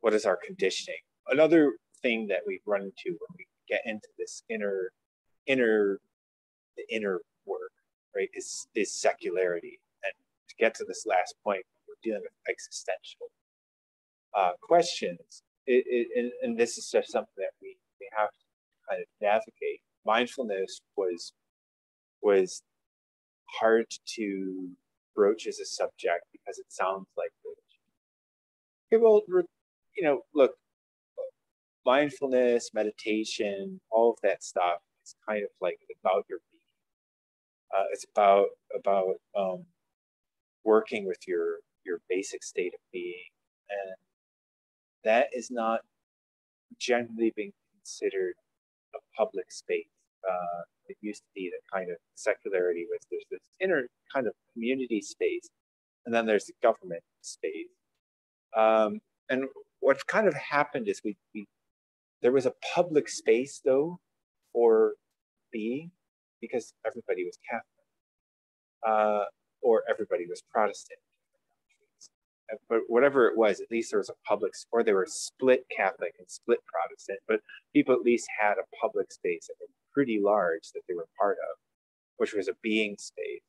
What is our conditioning? Another thing that we run into when we get into this inner, inner, the inner work, right, is is secularity. And to get to this last point, we're dealing with existential uh, questions. It, it, and, and this is just something that we, we have to kind of navigate. Mindfulness was was hard to broach as a subject because it sounds like Okay, well, you know, look, mindfulness, meditation, all of that stuff is kind of like about your being. Uh, it's about about um, working with your your basic state of being, and that is not generally being considered a public space. Uh, it used to be the kind of secularity was there's this inner kind of community space, and then there's the government space. Um, and what kind of happened is we, we there was a public space though for being because everybody was Catholic uh, or everybody was Protestant. But whatever it was, at least there was a public, or they were split Catholic and split Protestant, but people at least had a public space that was pretty large that they were part of, which was a being space.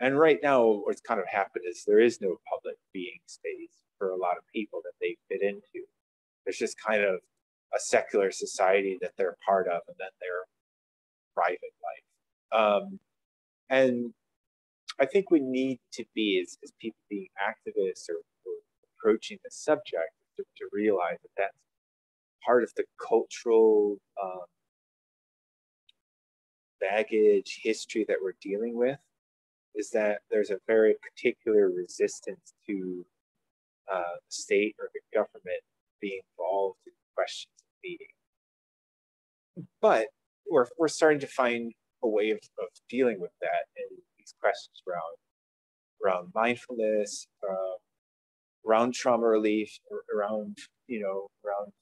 And right now, what's kind of happened is there is no public being space for a lot of people that they fit into. There's just kind of a secular society that they're part of, and then their private life. Um, and I think we need to be, as, as people being activists or, or approaching the subject, to, to, realize that that's part of the cultural um, baggage, history that we're dealing with is that there's a very particular resistance to uh, the state or the government being involved in questions of being. But we're, we're starting to find a way of, of dealing with that in these questions around around mindfulness, uh, around trauma relief, around you know around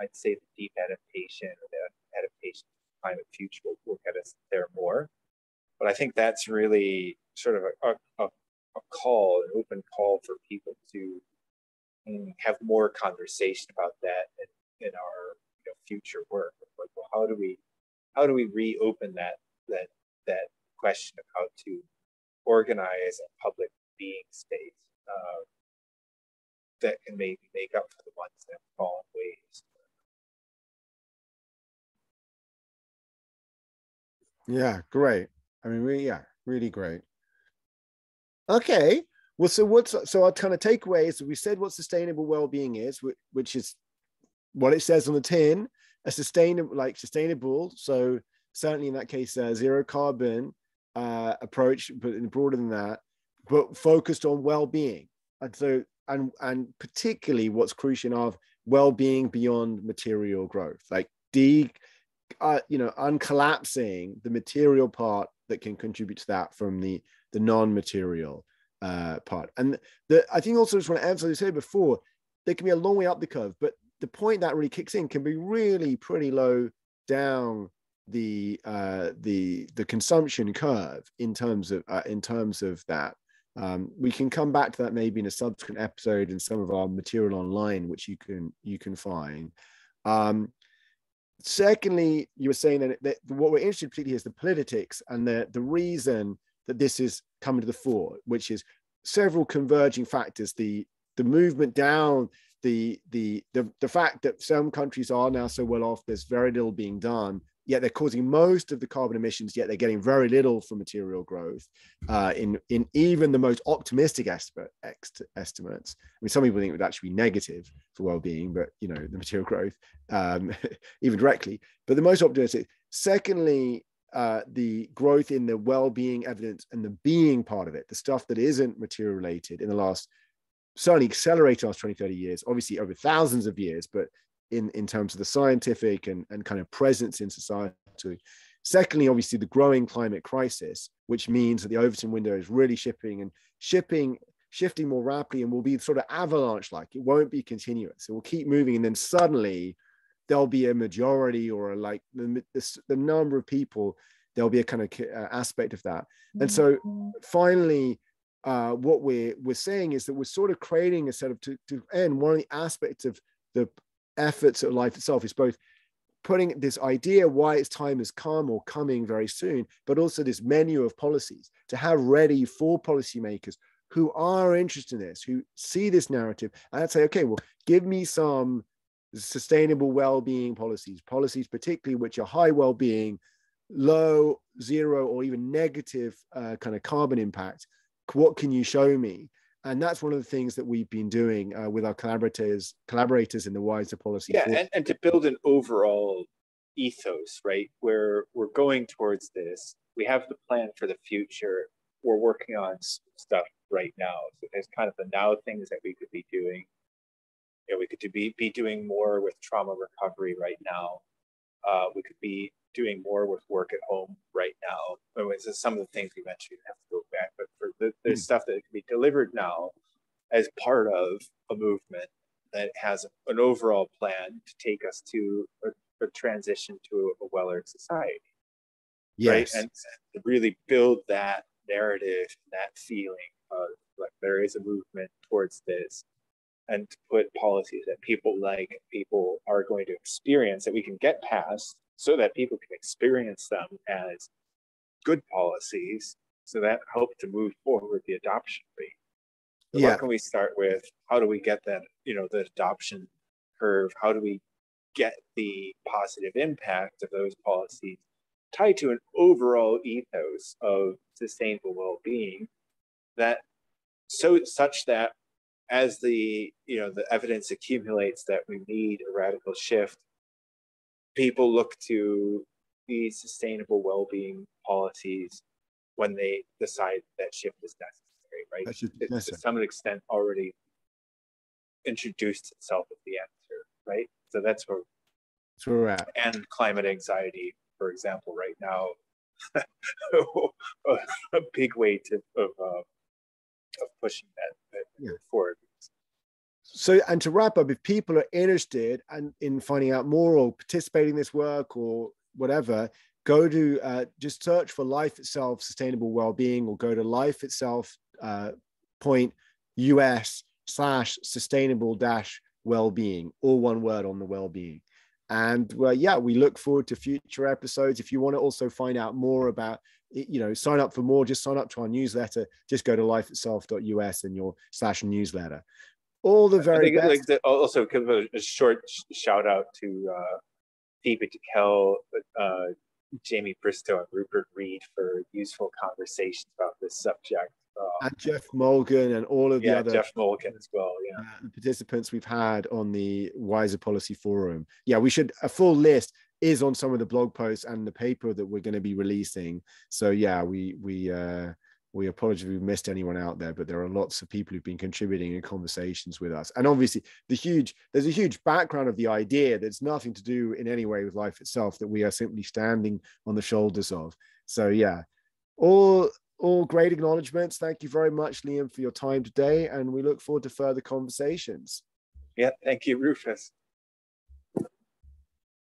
I'd say the deep adaptation or the adaptation climate future will get us there more. But I think that's really sort of a, a, a call, an open call for people to mm, have more conversation about that in, in our you know, future work. Like, well, how do we how do we reopen that that that question of how to organize a public being space uh, that can maybe make up for the ones that have fallen ways. Yeah, great. I mean, really, yeah, really great. Okay. Well, so what's so our kind of takeaway is we said what sustainable well-being is, which is what it says on the tin, a sustainable, like sustainable. So certainly in that case, uh, zero carbon uh, approach, but broader than that, but focused on well-being. And so, and and particularly what's crucial of well-being beyond material growth, like de, uh, you know, uncollapsing the material part that can contribute to that from the the non-material uh, part. And the I think also just want to emphasize, I said before, there can be a long way up the curve, but the point that really kicks in can be really pretty low down the uh, the the consumption curve in terms of uh, in terms of that. Um, we can come back to that maybe in a subsequent episode in some of our material online, which you can you can find. Um, secondly, you were saying that, that what we're interested in particularly is the politics and the the reason that this is coming to the fore, which is several converging factors. The the movement down, the the the the fact that some countries are now so well off, there's very little being done yet they're causing most of the carbon emissions, yet they're getting very little from material growth uh, in, in even the most optimistic estimate, estimates. I mean, some people think it would actually be negative for well-being, but you know, the material growth, um, even directly, but the most optimistic. Secondly, uh, the growth in the well-being evidence and the being part of it, the stuff that isn't material related in the last certainly accelerated last 20, 30 years, obviously over thousands of years, but in, in terms of the scientific and, and kind of presence in society. Secondly, obviously, the growing climate crisis, which means that the Overton window is really shipping and shipping, shifting more rapidly and will be sort of avalanche like. It won't be continuous. It will keep moving. And then suddenly there'll be a majority or a, like the, the, the, number of people, there'll be a kind of uh, aspect of that. And so mm-hmm. finally, uh, what we're, we're saying is that we're sort of creating a set of, to, to end, one of the aspects of the efforts of life itself is both putting this idea why its time has come or coming very soon, but also this menu of policies to have ready for policymakers who are interested in this, who see this narrative, and I'd say, okay, well, give me some sustainable well-being policies, policies particularly which are high well-being, low, zero, or even negative uh, kind of carbon impact. What can you show me? and that's one of the things that we've been doing uh, with our collaborators collaborators in the wiser policy yeah and, and to build an overall ethos right where we're going towards this. We have the plan for the future. We're working on stuff right now. So there's kind of the now things that we could be doing you know, we could be, be doing more with trauma recovery right now uh, we could be doing more with work at home right now. I mean, some of the things we mentioned, you have to go back, but for the, there's mm. stuff that can be delivered now as part of a movement that has an overall plan to take us to a, a transition to a weller society. Yes. Right? And to really build that narrative, that feeling of like there is a movement towards this and to put policies that people like people are going to experience that we can get past so that people can experience them as good policies so that help to move forward the adoption rate. So yeah. what can we start with? How do we get that you know the adoption curve? How do we get the positive impact of those policies tied to an overall ethos of sustainable well-being that so such that as the you know the evidence accumulates that we need a radical shift people look to these sustainable well-being policies when they decide that shift is necessary, right? It, necessary. To some extent, already introduced itself as the answer, right? So that's where, that's where we're at. And climate anxiety, for example, right now, a big way to of uh, of pushing that, that yeah. forward. So and to wrap up if people are interested and in finding out more or participating in this work or whatever go to uh, just search for life itself sustainable well-being or go to lifeitself uh, point us slash sustainable dash well-being all one word on the well-being. And uh, yeah we look forward to future episodes. If you want to also find out more about you know sign up for more just sign up to our newsletter just go to lifeitself.us and your slash newsletter all the very best. Like the, also give a, a, short shout out to uh, Phoebe Tickell, uh, Jamie Bristow, and Rupert Read for useful conversations about this subject. Uh, and Geoff Mulgan and all of yeah, the other Geoff Mulgan as well. Yeah, uh, participants we've had on the Wiser Policy Forum. Yeah, we should a full list is on some of the blog posts and the paper that we're going to be releasing. So yeah, we we uh, we apologize if we missed anyone out there, but there are lots of people who've been contributing in conversations with us. And obviously, the huge there's a huge background of the idea that's nothing to do in any way with life itself that we are simply standing on the shoulders of. So yeah, all all great acknowledgements. Thank you very much, Liam, for your time today, and we look forward to further conversations. Yeah, thank you, Rufus.